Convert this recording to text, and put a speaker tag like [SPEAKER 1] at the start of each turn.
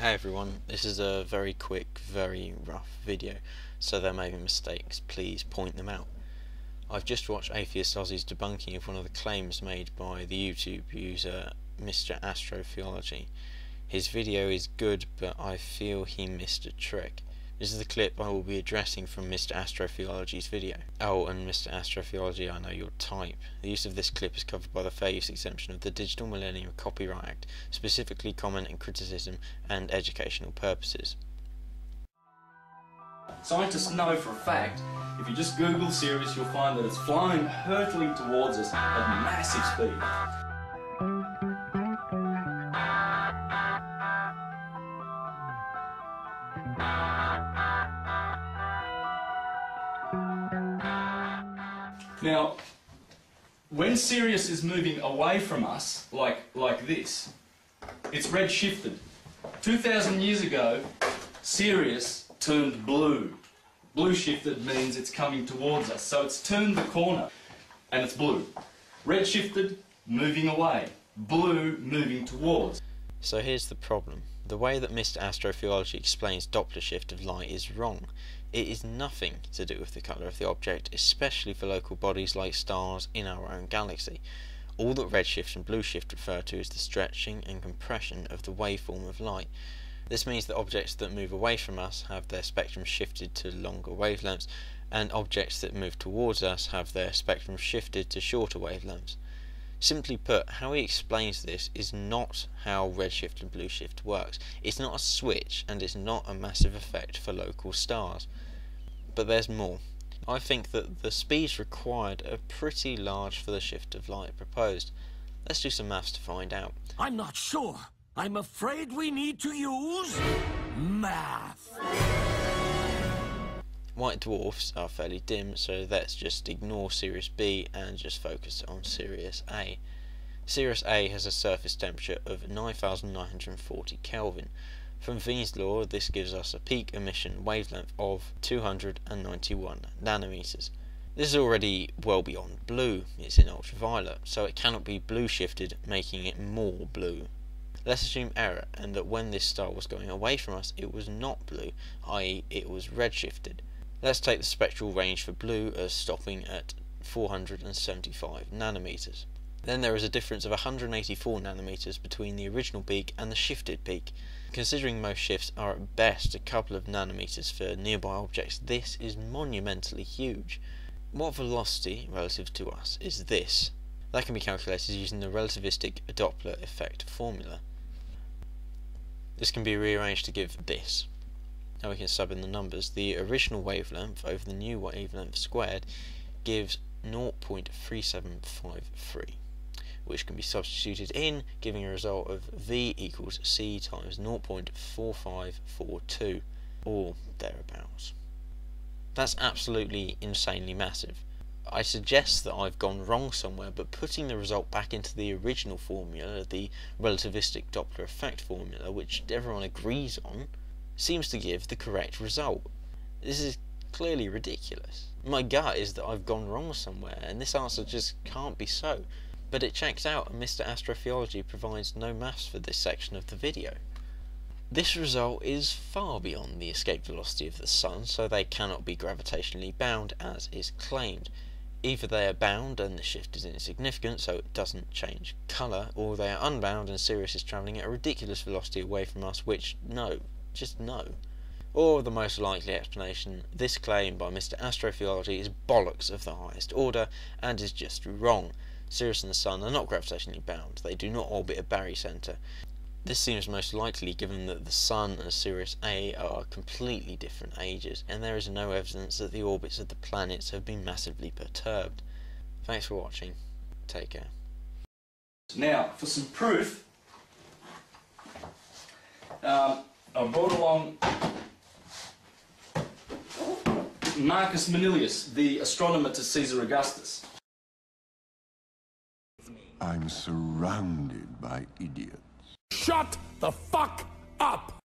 [SPEAKER 1] Hey everyone, this is a very quick, very rough video, so there may be mistakes, please point them out. I've just watched AtheistAussie's debunking of one of the claims made by the YouTube user Mr. Astrotheology. His video is good, but I feel he missed a trick. This is the clip I will be addressing from Mr. Astrotheology's video. Oh, and Mr. Astrotheology, I know your type. The use of this clip is covered by the fair use exemption of the Digital Millennium Copyright Act, specifically comment and criticism and educational purposes.
[SPEAKER 2] Scientists know for a fact, if you just Google Sirius, you'll find that it's flying hurtling towards us at massive speed. Now, when Sirius is moving away from us, like, like this, it's redshifted. 2,000 years ago, Sirius turned blue. Blue shifted means it's coming towards us, so it's turned the corner and it's blue. Red shifted, moving away. Blue, moving towards.
[SPEAKER 1] So here's the problem. The way that Mr. Astrotheology explains Doppler shift of light is wrong. It is nothing to do with the colour of the object, especially for local bodies like stars in our own galaxy. All that redshift and blueshift refer to is the stretching and compression of the waveform of light. This means that objects that move away from us have their spectrum shifted to longer wavelengths, and objects that move towards us have their spectrum shifted to shorter wavelengths. Simply put, how he explains this is not how redshift and blueshift works. It's not a switch, and it's not a massive effect for local stars. But there's more. I think that the speeds required are pretty large for the shift of light proposed. Let's do some maths to find out.
[SPEAKER 3] I'm not sure. I'm afraid we need to use math.
[SPEAKER 1] White dwarfs are fairly dim, so let's just ignore Sirius B and just focus on Sirius A. Sirius A has a surface temperature of 9940 Kelvin. From Wien's law, this gives us a peak emission wavelength of 291 nanometers. This is already well beyond blue, it's in ultraviolet, so it cannot be blue shifted, making it more blue. Let's assume error, and that when this star was going away from us, it was not blue, i.e. it was redshifted. Let's take the spectral range for blue as stopping at 475 nanometers. Then there is a difference of 184 nanometers between the original peak and the shifted peak. Considering most shifts are at best a couple of nanometers for nearby objects, this is monumentally huge. What velocity, relative to us, is this? That can be calculated using the relativistic Doppler effect formula. This can be rearranged to give this. Now we can sub in the numbers. The original wavelength over the new wavelength squared gives 0.3753 which can be substituted in, giving a result of V equals C times 0.4542, or thereabouts. That's absolutely insanely massive. I suggest that I've gone wrong somewhere, but putting the result back into the original formula, the relativistic Doppler effect formula, which everyone agrees on, seems to give the correct result. This is clearly ridiculous. My gut is that I've gone wrong somewhere, and this answer just can't be so but it checks out and Mr. Astrotheology provides no maths for this section of the video. This result is far beyond the escape velocity of the Sun, so they cannot be gravitationally bound as is claimed. Either they are bound and the shift is insignificant, so it doesn't change colour, or they are unbound and Sirius is travelling at a ridiculous velocity away from us, which, no, just no. Or the most likely explanation, this claim by Mr. Astrotheology is bollocks of the highest order and is just wrong. Sirius and the Sun are not gravitationally bound, they do not orbit a barycenter. This seems most likely given that the Sun and Sirius A are completely different ages, and there is no evidence that the orbits of the planets have been massively perturbed. Thanks for watching. Take care.
[SPEAKER 2] Now, for some proof, um, I brought along Marcus Manilius, the astronomer to Caesar Augustus.
[SPEAKER 4] I'm surrounded by idiots.
[SPEAKER 3] Shut the fuck up!